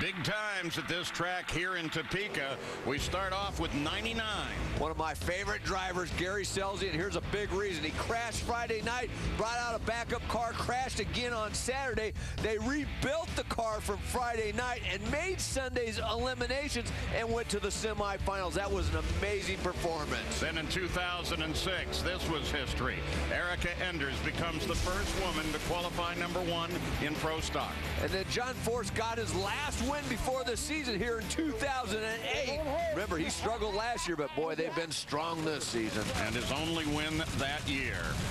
Big times at this track here in Topeka. We start off with 99. One of my favorite drivers, Gary and here's a big reason. He crashed Friday night, brought out a backup car, crashed again on Saturday. They rebuilt the car from Friday night and made Sunday's eliminations and went to the semifinals. That was an amazing performance. Then in 2006, this was history. Erica Enders becomes the first woman to qualify number one in Pro Stock. And then John Force got his last win before the season here in 2008. Remember, he struggled last year, but boy, they've been strong this season. And his only win that year.